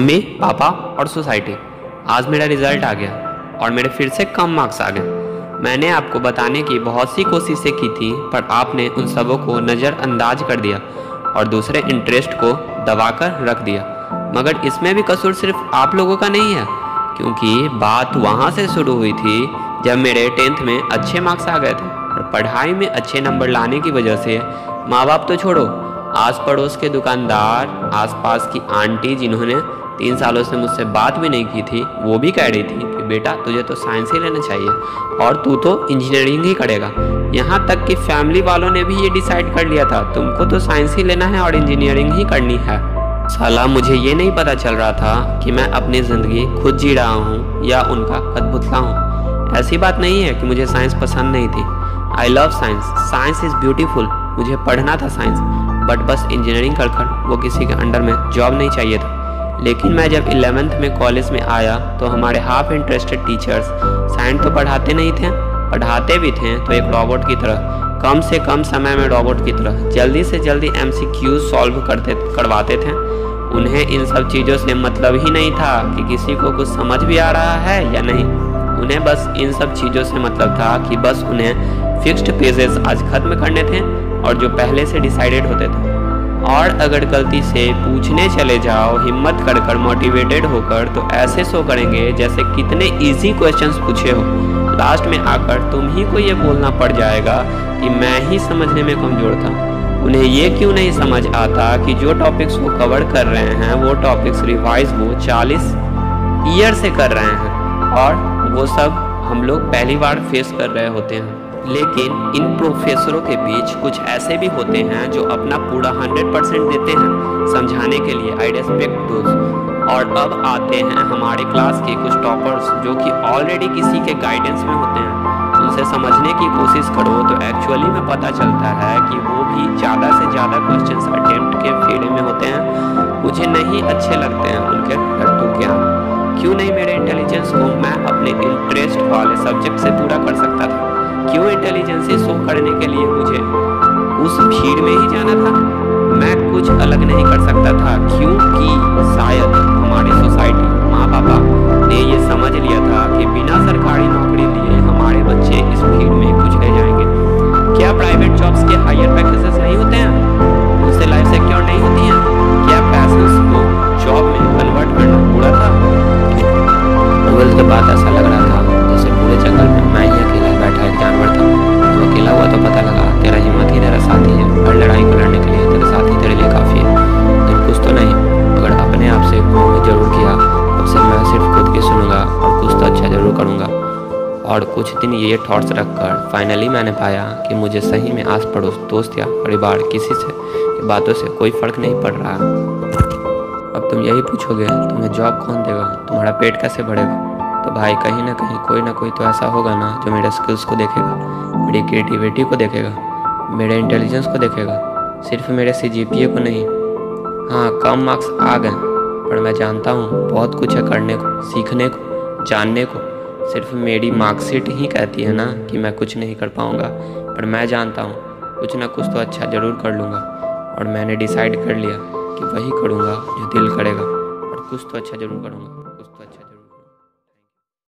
Mummy, पापा और society. आज मेरा रिज़ल्ट आ गया और मेरे फिर से कम मार्क्स आ गए। मैंने आपको बताने की बहुत सी कोशिशें की थी, पर आपने उन सबों को नज़रअंदाज कर दिया और दूसरे इंटरेस्ट को दबाकर रख दिया। मगर इसमें भी कसूर सिर्फ़ आप लोगों का नहीं है, क्योंकि बात वहाँ से शुरू हुई थी जब मेरे टेंथ में अच्छे मार्क्स आ गए थे। और पढ़ाई में अच्छे नंबर लाने की वजह से माँ बाप तो छोड़ो आस पड़ोस के दुकानदार, आसपास की आंटी जिन्होंने तीन सालों से मुझसे बात भी नहीं की थी, वो भी कह रही थी कि, बेटा, तुझे तो साइंस ही लेना चाहिए और तू तो इंजीनियरिंग ही करेगा। यहाँ तक कि फैमिली वालों ने भी ये डिसाइड कर लिया था, तुमको तो साइंस ही लेना है और इंजीनियरिंग ही करनी है। साला, मुझे ये नहीं पता चल रहा था कि मैं अपनी ज़िंदगी खुद जी रहा हूँ या उनका कदपुतला हूँ। ऐसी बात नहीं है कि मुझे साइंस पसंद नहीं थी। I love science science is beautiful मुझे पढ़ना था साइंस बट बस इंजीनियरिंग कर कर वो किसी के अंडर में जॉब नहीं चाहिए था। लेकिन मैं जब इलेवेंथ में कॉलेज में आया तो हमारे हाफ़ इंटरेस्टेड टीचर्स साइंस तो पढ़ाते नहीं थे, पढ़ाते भी थे तो एक रॉबोट की तरह, कम से कम समय में रॉबोट की तरह, जल्दी से जल्दी एम सी क्यू सॉल्व करते, करवाते थे। उन्हें इन सब चीज़ों से मतलब ही नहीं था कि किसी को कुछ समझ भी आ रहा है या नहीं। उन्हें बस इन सब चीज़ों से मतलब था कि बस उन्हें फिक्स्ड पेजेस आज खत्म करने थे और जो पहले से डिसाइडेड होते थे। और अगर गलती से पूछने चले जाओ, हिम्मत कर कर मोटिवेटेड होकर तो ऐसे शो करेंगे जैसे कितने इजी क्वेश्चंस पूछे हो। लास्ट में आकर तुम ही को ये बोलना पड़ जाएगा कि मैं ही समझने में कमज़ोर था। उन्हें ये क्यों नहीं समझ आता कि जो टॉपिक्स वो कवर कर रहे हैं, वो टॉपिक्स रिवाइज वो 40 ईयर से कर रहे हैं। और वो सब हम लोग पहली बार फेस कर रहे होते हैं। लेकिन इन प्रोफेसरों के बीच कुछ ऐसे भी होते हैं जो अपना पूरा 100 परसेंट देते हैं, समझाने के लिए आई रेस्पेक्ट दोज और अब आते हैं हमारे क्लास के कुछ टॉपर्स जो कि ऑलरेडी किसी के गाइडेंस में होते हैं। उनसे समझने की कोशिश करो तो एक्चुअली में पता चलता है कि वो भी ज़्यादा से ज़्यादा क्वेश्चंस अटेम्प्ट के फ़ील्ड में होते हैं। मुझे नहीं अच्छे लगते हैं उनके लट्टू ज्ञान। क्यों नहीं मेरे इंटेलिजेंस को मैं अपने इंटरेस्ट वाले सब्जेक्ट से पूरा कर सकता था? क्यों इंटेलिजेंस शो करने के लिए मुझे उस भीड़ में ही जाना था? मैं कुछ अलग नहीं कर सकता था, क्योंकि शायद हमारी सोसाइटी माँ पापा ने ये समझ लिया था कि बिना सरकारी नौकरी लिए हमारे बच्चे इस भीड़ में कुछ रह जाएँगे। क्या प्राइवेट जॉब्स के हायर पैकेजेस नहीं होते? और कुछ दिन ये थॉट्स रखकर फाइनली मैंने पाया कि मुझे सही में आस पड़ोस दोस्त या परिवार किसी से बातों से कोई फ़र्क नहीं पड़ रहा। अब तुम यही पूछोगे, तुम्हें जॉब कौन देगा? तुम्हारा पेट कैसे बढ़ेगा तो भाई, कहीं ना कहीं कोई ना कोई तो ऐसा होगा ना जो मेरे स्किल्स को देखेगा, मेरी क्रिएटिविटी को देखेगा, मेरे इंटेलिजेंस को देखेगा, सिर्फ़ मेरे सीजीपीए को नहीं। हाँ कम मार्क्स आ गए, पर मैं जानता हूँ बहुत कुछ है करने को, सीखने को, जानने को। सिर्फ़ मेरी मार्कशीट ही कहती है ना कि मैं कुछ नहीं कर पाऊँगा, पर मैं जानता हूँ, कुछ ना कुछ तो अच्छा ज़रूर कर लूँगा। और मैंने डिसाइड कर लिया कि वही करूँगा जो दिल करेगा, और कुछ तो अच्छा ज़रूर करूँगा।